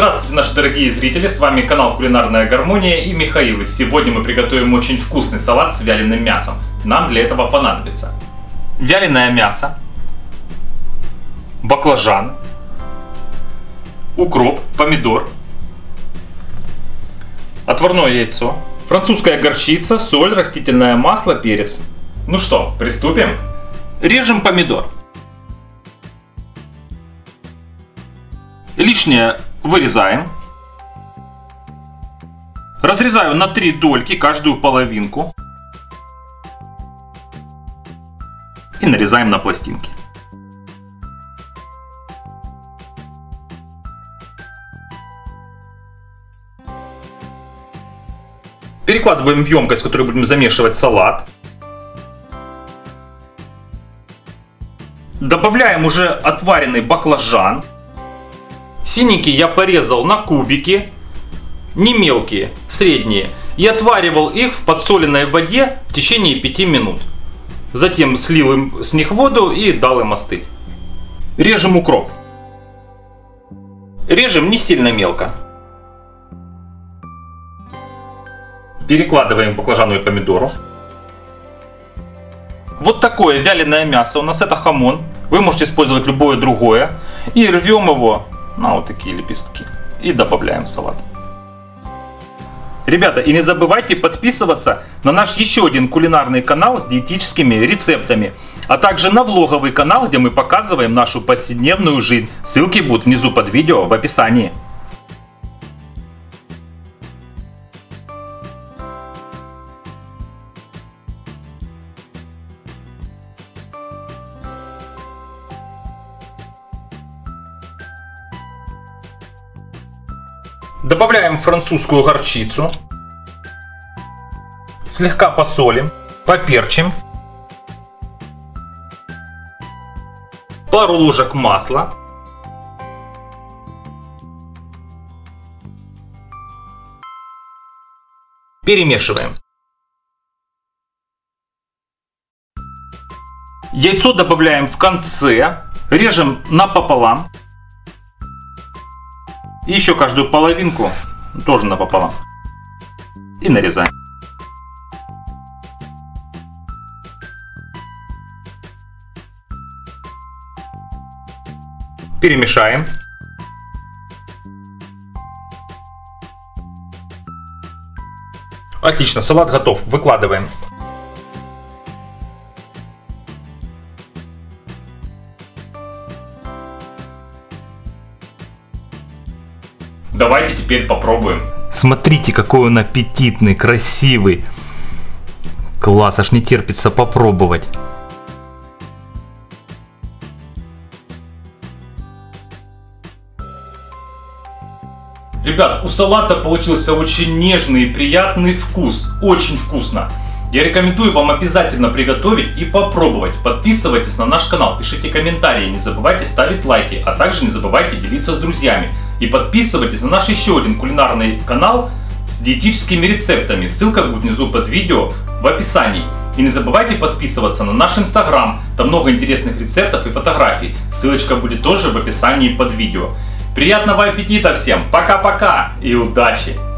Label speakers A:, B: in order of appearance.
A: Здравствуйте, наши дорогие зрители, с вами канал Кулинарная Гармония и Михаил. И сегодня мы приготовим очень вкусный салат с вяленым мясом. Нам для этого понадобится вяленое мясо, баклажан, укроп, помидор, отварное яйцо, французская горчица, соль, растительное масло, перец. Ну что, приступим? Режем помидор. Лишнее вырезаем. Разрезаю на три дольки, каждую половинку. И нарезаем на пластинки. Перекладываем в емкость, в которой будем замешивать салат. Добавляем уже отваренный баклажан. Синенький я порезал на кубики, не мелкие, средние, и отваривал их в подсоленной воде в течение 5 минут. Затем слил им с них воду и дал им остыть. Режем укроп. Режем не сильно мелко. Перекладываем баклажану и помидору. Вот такое вяленое мясо. У нас это хамон. Вы можете использовать любое другое. И рвем его на вот такие лепестки. И добавляем салат. Ребята, и не забывайте подписываться на наш еще один кулинарный канал с диетическими рецептами, а также на влоговый канал, где мы показываем нашу повседневную жизнь. Ссылки будут внизу под видео в описании. Добавляем французскую горчицу. Слегка посолим, поперчим. Пару ложек масла. Перемешиваем. Яйцо добавляем в конце. Режем напополам. И еще каждую половинку тоже напополам. И нарезаем. Перемешаем. Отлично, салат готов. Выкладываем. Давайте теперь попробуем. Смотрите, какой он аппетитный, красивый. Класс, аж не терпится попробовать. Ребят, у салата получился очень нежный и приятный вкус. Очень вкусно. Я рекомендую вам обязательно приготовить и попробовать. Подписывайтесь на наш канал, пишите комментарии, не забывайте ставить лайки, а также не забывайте делиться с друзьями. И подписывайтесь на наш еще один кулинарный канал с диетическими рецептами. Ссылка будет внизу под видео в описании. И не забывайте подписываться на наш инстаграм, там много интересных рецептов и фотографий. Ссылочка будет тоже в описании под видео. Приятного аппетита всем, пока-пока и удачи!